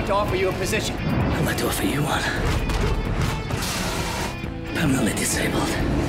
like to offer you a position. I'd like to offer you one. Permanently disabled.